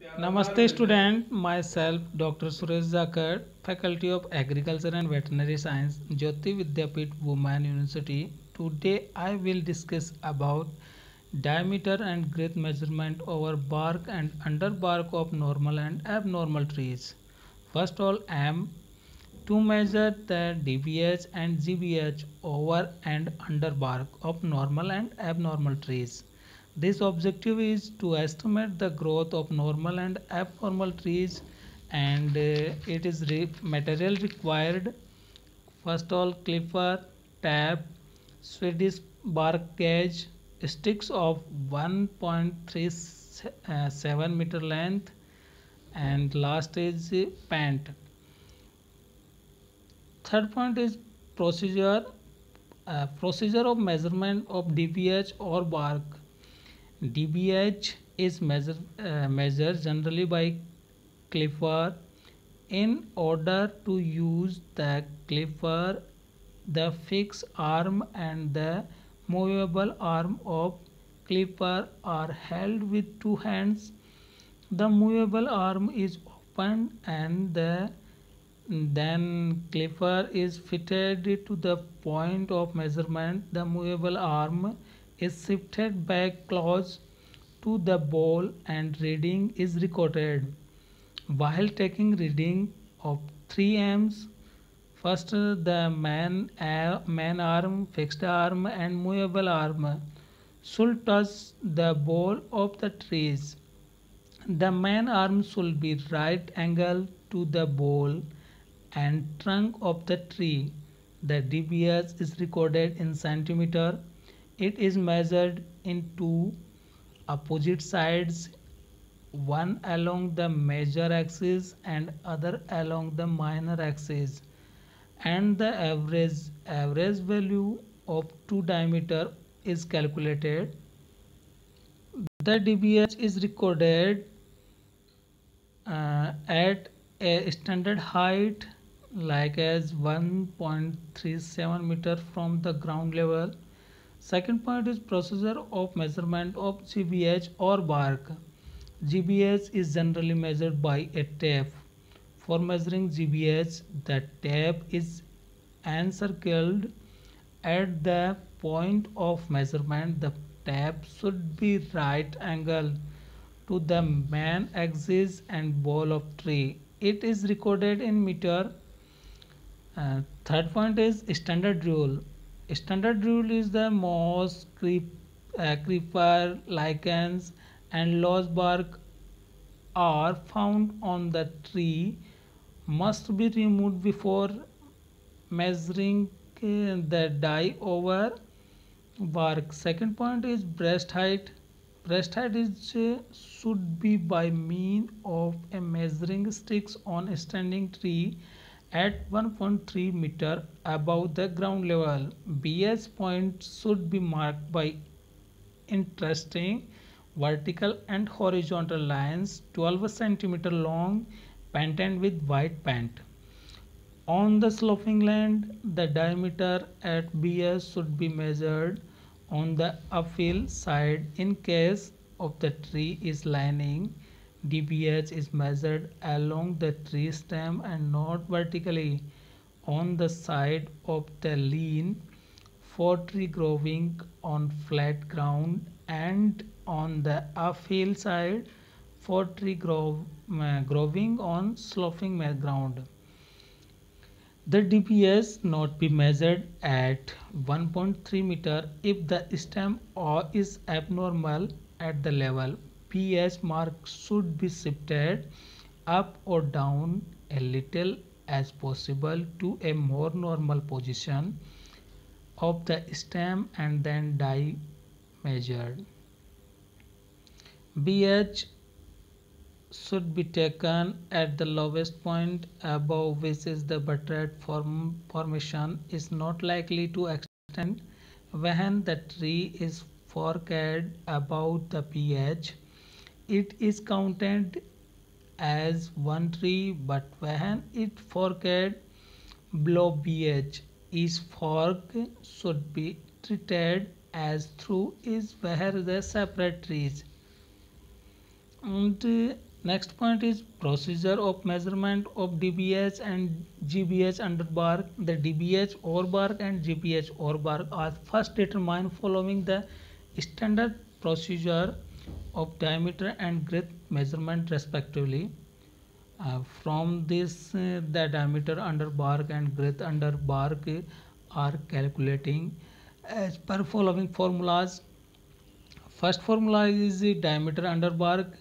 Namaste student, myself Dr. Suresh Zakar, Faculty of Agriculture and Veterinary Science, Jayoti Vidyapeeth Women University. Today I will discuss about diameter and girth measurement over bark and underbark of normal and abnormal trees. First of all, M to measure the DBH and GBH over and underbark of normal and abnormal trees. This objective is to estimate the growth of normal and abnormal trees and uh, it is re material required first all clipper, tap, Swedish bark gauge, sticks of 1.37 meter length and last is pant. Third point is procedure uh, procedure of measurement of DBH or bark DBH is measure, uh, measured generally by clipper. In order to use the clipper, the fixed arm and the movable arm of clipper are held with two hands. The movable arm is opened and the then clipper is fitted to the point of measurement. The movable arm is shifted back close to the ball and reading is recorded. While taking reading of 3 amps, first the man, man arm, fixed arm and movable arm should touch the ball of the trees. The man arm should be right angle to the ball and trunk of the tree. The DBH is recorded in centimeter it is measured in two opposite sides one along the major axis and other along the minor axis and the average average value of two diameter is calculated. The dbh is recorded uh, at a standard height like as 1.37 meter from the ground level Second point is procedure of measurement of GBH or bark. GBH is generally measured by a tape. For measuring GBH, the tape is encircled at the point of measurement. The tape should be right angle to the main axis and ball of tree. It is recorded in meter. Uh, third point is standard rule standard rule is the moss, creep, uh, creeper, lichens and loose bark are found on the tree must be removed before measuring the die over bark. Second point is breast height. Breast height is uh, should be by mean of a measuring sticks on a standing tree at 1.3 meter above the ground level. BS point should be marked by interesting vertical and horizontal lines 12 centimeter long painted with white paint. On the sloping land, the diameter at BS should be measured on the uphill side in case of the tree is lining DBH is measured along the tree stem and not vertically on the side of the lean for tree growing on flat ground and on the uphill side for tree grow, uh, growing on sloping ground. The DBH not be measured at 1.3 meter if the stem or is abnormal at the level PS mark should be shifted up or down a little as possible to a more normal position of the stem and then die measured. BH should be taken at the lowest point above which is the buttress form formation is not likely to extend when the tree is forked above the BH it is counted as one tree but when it forked below BH is fork should be treated as through is where the separate trees. And uh, Next point is procedure of measurement of DBH and GBH under bark. The DBH over bark and GBH over bark are first determined following the standard procedure of diameter and girth measurement respectively. Uh, from this uh, the diameter under bark and girth under bark are calculating as per following formulas. First formula is diameter under bark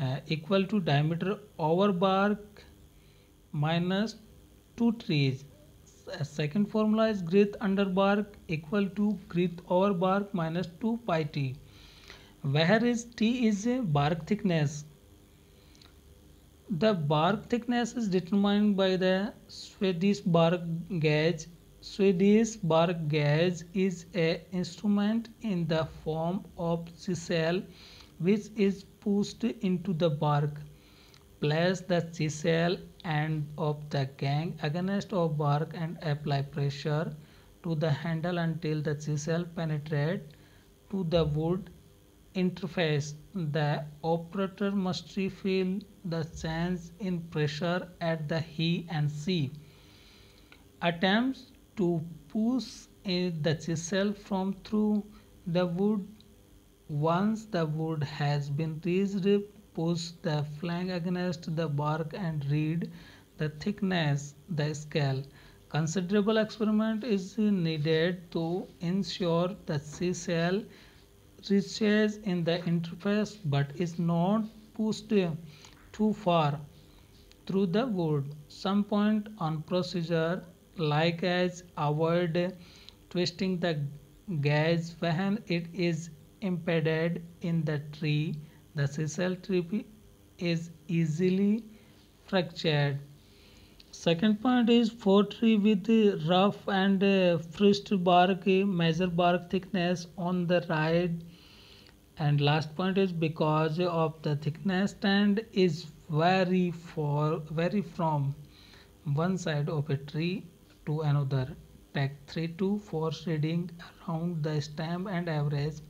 uh, equal to diameter over bark minus 2 trees. Second formula is girth under bark equal to girth over bark minus 2 pi t. Where is t is a bark thickness. The bark thickness is determined by the Swedish bark gauge. Swedish bark gauge is a instrument in the form of chisel which is pushed into the bark. Place the chisel end of the gang against of bark and apply pressure to the handle until the chisel penetrate to the wood interface. The operator must feel the change in pressure at the he and C. Attempts to push the chisel from through the wood once the wood has been reached, push the flank against the bark and read the thickness, the scale. Considerable experiment is needed to ensure the chisel reaches in the interface but is not pushed too far through the wood. Some point on procedure like as avoid twisting the gauge when it is embedded in the tree, the chisel tree is easily fractured. Second point is for tree with rough and uh, bark, measure bark thickness on the right. And last point is because of the thickness stand is very for very from one side of a tree to another. Take 3 to 4 reading around the stem and average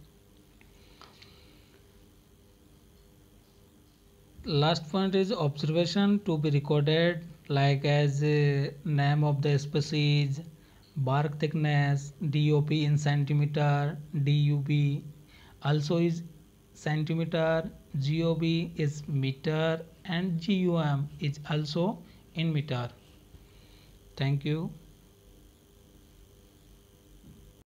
last point is observation to be recorded like as uh, name of the species bark thickness dop in centimeter dub also is centimeter gob is meter and gum is also in meter. Thank you